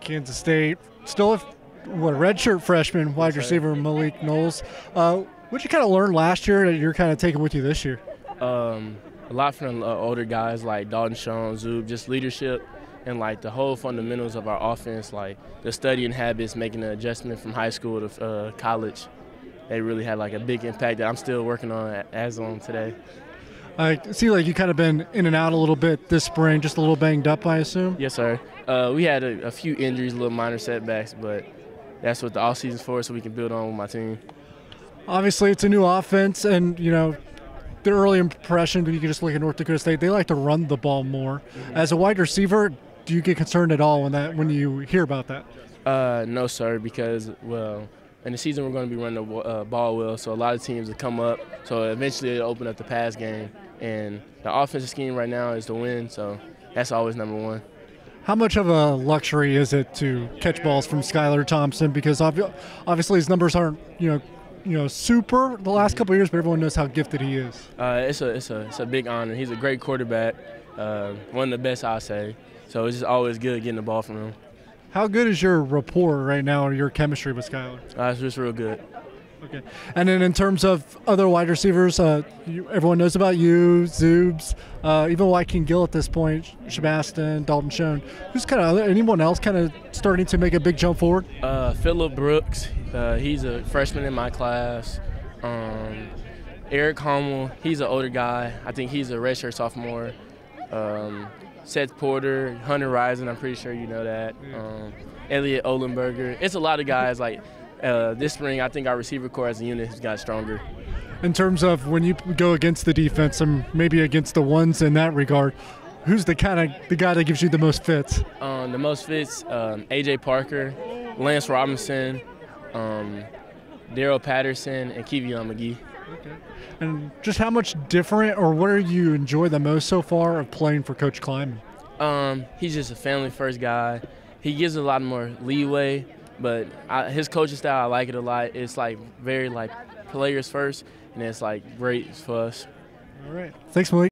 Kansas State. Still a what a redshirt freshman, wide receiver Malik Knowles. Uh, what you kind of learn last year that you're kind of taking with you this year? Um, a lot from the uh, older guys like Dalton Schoen, Zub, just leadership and like the whole fundamentals of our offense, like the studying habits, making the adjustment from high school to uh, college. They really had like a big impact that I'm still working on as on today. I see, like you kind of been in and out a little bit this spring, just a little banged up, I assume. Yes, sir. Uh, we had a, a, few injuries, a little minor setbacks, but that's what the off season's for, so we can build on with my team. Obviously, it's a new offense, and you know the early impression. You can just look at North Dakota State; they like to run the ball more. Mm-hmm. As a wide receiver, do you get concerned at all when that when you hear about that? Uh, no, sir, because well in the season we're going to be running the uh, ball well, so a lot of teams will come up. So eventually it'll open up the pass game, and the offensive scheme right now is to win. So that's always number one. How much of a luxury is it to catch balls from Skylar Thompson? Because obviously his numbers aren't you know you know super the last couple years, but everyone knows how gifted he is. Uh, it's a it's a it's a big honor. He's a great quarterback, uh, one of the best I say. So it's just always good getting the ball from him. How good is your rapport right now, or your chemistry with Skylar? Uh, it's just real good. Okay. And then in terms of other wide receivers, uh, you, everyone knows about you, Zubes, uh, even Wykeen Gill at this point, Chabastin, Dalton Schoen. Who's kind of anyone else kind of starting to make a big jump forward? Uh, Phillip Brooks, uh, he's a freshman in my class. Um, Eric Hummel, he's an older guy. I think he's a redshirt sophomore. Um, Seth Porter, Hunter Rison, I'm pretty sure you know that. Um, Elliot Olenberger. It's a lot of guys. Like uh, this spring, I think our receiver corps as a unit has got stronger. In terms of when you go against the defense and maybe against the ones in that regard, who's the kind of the guy that gives you the most fits? Um, the most fits, um, AJ Parker, Lance Robinson, um, Darreyl Patterson, and Kevion McGee. Okay. And just how much different or what do you enjoy the most so far of playing for Coach Klieman? Um, he's just a family first guy. He gives a lot more leeway, but I, his coaching style, I like it a lot. It's like very like players first, and it's like great for us. All right. Thanks, Malik.